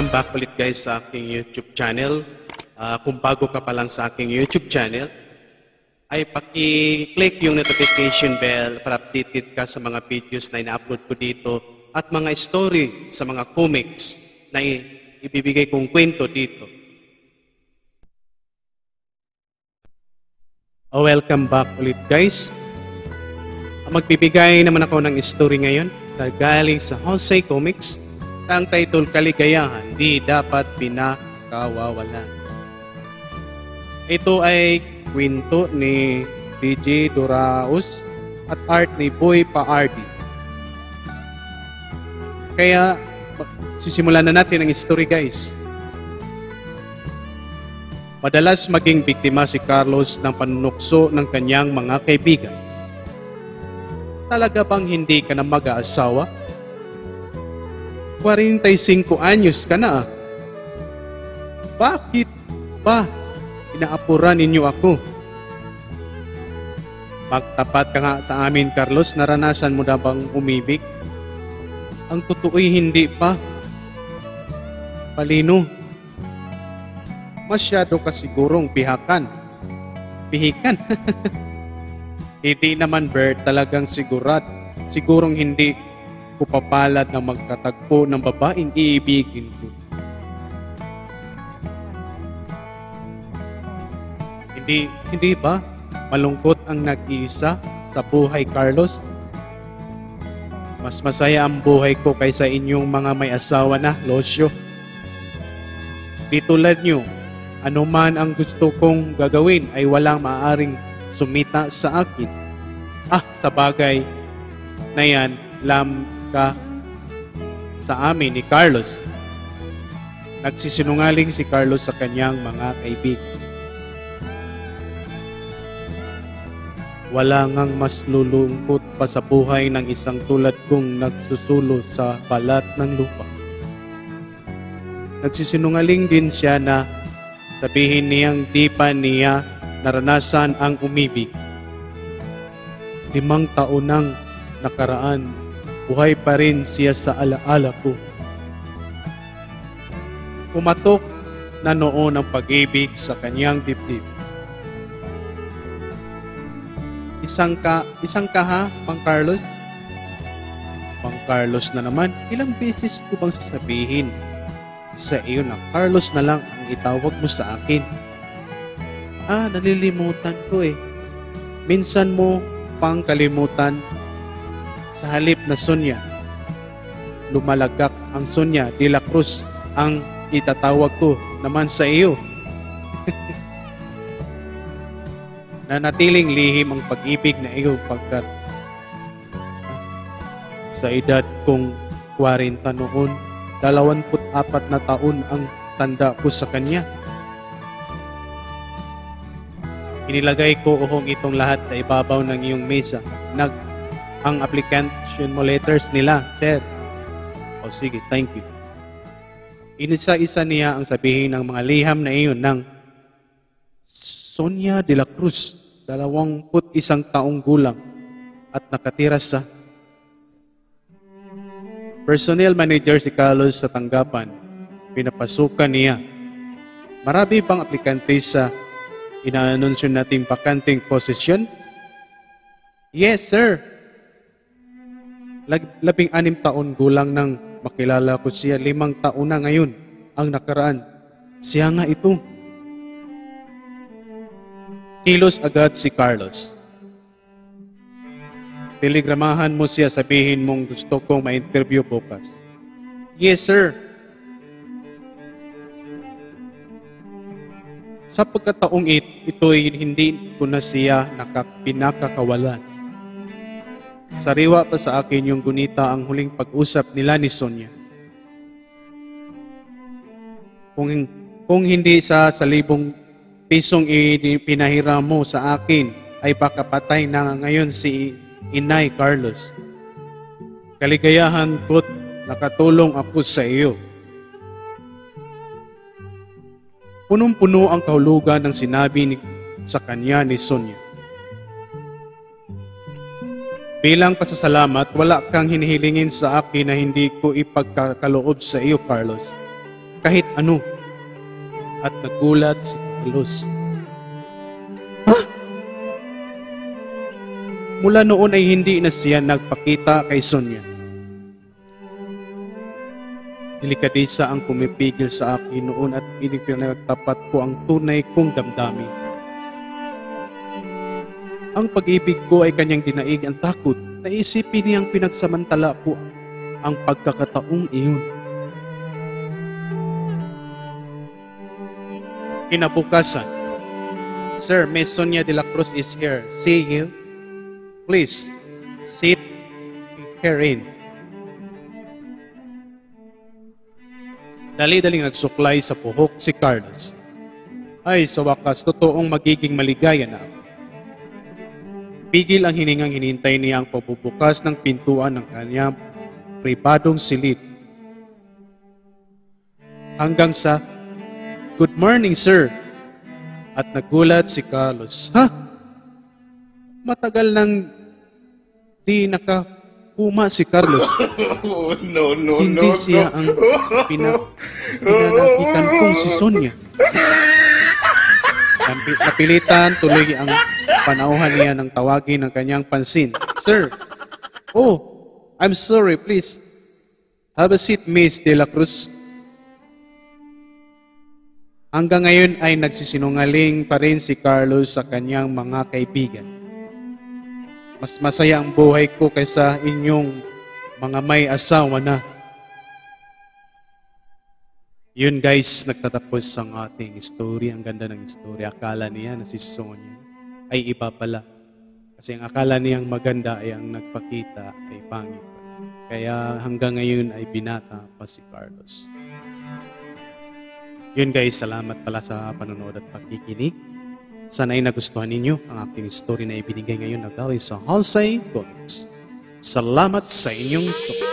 welcome back ulit guys sa aking YouTube channel. Ah, kung bago ka pa lang sa aking YouTube channel, ay paki-click yung notification bell para updated ka sa mga videos na ina-upload ko dito at mga story sa mga comics na ibibigay kong kwento dito. Oh, welcome back ulit guys. Magbibigay naman ako ng story ngayon na galing sa Jose Comics ang title Kaligayahan, Di Dapat Pinakawawalan. Ito ay kwento ni DJ Doraus at art ni Boy Paardi. Kaya sisimulan na natin ang story guys. Madalas maging biktima si Carlos ng panunukso ng kanyang mga kaibigan. Talaga bang hindi ka na mag-aasawa? 45 anyos ka na. Bakit ba inaapuran ninyo ako? Magtapat ka nga sa amin, Carlos. Naranasan mo na bang umibig? Ang totoo'y hindi pa. Palino. Masyado ka sigurong pihakan. Pihikan. hindi naman, Bert, talagang sigurad. Sigurong hindi ko papalad na magkatagpo ng babaeng iibigin ko. Hindi, hindi ba malungkot ang nag-iisa sa buhay, Carlos? Mas masaya ang buhay ko kaysa inyong mga may asawa na, Losyo. Di tulad nyo, anuman ang gusto kong gagawin ay walang maaring sumita sa akin. Ah, sa bagay na yan, lam ka sa amin ni Carlos. Nagsisinungaling si Carlos sa kanyang mga kaibigan. Wala ngang mas lulungkot pa sa buhay ng isang tulad kong nagsusulo sa balat ng lupa. Nagsisinungaling din siya na sabihin niyang di pa niya naranasan ang umibig. Limang taon nang nakaraan, buhay pa rin siya sa alaala ko. Pumatok na noon ang pag-ibig sa kanyang dibdib. Isang ka, isang ka ha, Pang Carlos? Pang Carlos na naman, ilang beses ko bang sasabihin sa iyo na Carlos na lang ang itawag mo sa akin? Ah, nalilimutan ko eh. Minsan mo pang kalimutan sa halip na Sonya. Lumalagak ang Sonya de la Cruz ang itatawag ko naman sa iyo. Nanatiling lihim ang pag-ibig na iyo pagkat sa edad kong 40 noon, 24 na taon ang tanda ko sa kanya. Inilagay ko uhong itong lahat sa ibabaw ng iyong mesa. Nag ang application mo letters nila, sir. O sige, thank you. Inisa-isa niya ang sabihin ng mga liham na iyon ng Sonia de la Cruz, dalawamput isang taong gulang at nakatira sa personnel manager si Carlos sa tanggapan. Pinapasukan niya. Marami pang aplikante sa inaanunsyo nating bakanting posisyon? Yes, sir. Labing anim taon gulang nang makilala ko siya. Limang taon na ngayon ang nakaraan. Siya nga ito. Kilos agad si Carlos. Telegramahan mo siya sabihin mong gusto kong ma-interview bukas. Yes, sir. Sa pagkataong it, ito'y hindi ko na siya nakapinakakawalan. Sariwa pa sa akin yung gunita ang huling pag-usap nila ni Sonia. Kung, kung hindi sa salibong pisong ipinahiram mo sa akin, ay baka patay na ngayon si Inay Carlos. Kaligayahan ko't nakatulong ako sa iyo. Punong-puno ang kahulugan ng sinabi ni, sa kanya ni Sonia. Bilang pasasalamat, wala kang hinihilingin sa akin na hindi ko ipagkakaloob sa iyo, Carlos. kahit ano. At nagulat si Carlos. Ha? Mula noon ay hindi na siya nagpakita kay Sonia. Delikadesa ang pumipigil sa akin noon at pinagtapat ko ang tunay kong damdamin. Ang pag-ibig ko ay kanyang dinaig ang takot. Naisipin niyang pinagsamantala ko ang pagkakataong iyon. Kinabukasan, Sir, Miss Sonia de la Cruz is here. See you. Please, sit here in. Dali-daling nagsuklay sa puhok si Carlos. Ay, sa wakas, totoong magiging maligaya na ako. Pigil ang hiningang hinintay niya ang pabubukas ng pintuan ng kanyang pribadong silid. Hanggang sa, Good morning, sir. At nagulat si Carlos. Ha? Matagal nang di nakapuma si Carlos. Oh, no, no, Hindi no, siya no. ang pina, pinanapitan kong si Sonia. Napi- Napilitan tuloy ang panauhan niya ng tawagin ng kanyang pansin. Sir, oh, I'm sorry, please. Have a seat, Miss De La Cruz. Hanggang ngayon ay nagsisinungaling pa rin si Carlos sa kanyang mga kaibigan. Mas masaya ang buhay ko kaysa inyong mga may asawa na. Yun guys, nagtatapos ang ating story. Ang ganda ng story. Akala niya na si Sonia ay iba pala. Kasi ang akala niyang maganda ay ang nagpakita ay pangit. Kaya hanggang ngayon ay binata pa si Carlos. Yun guys, salamat pala sa panonood at pakikinig. Sana ay nagustuhan ninyo ang aking story na ibinigay ngayon na galing sa Halsey Comics. Salamat sa inyong support.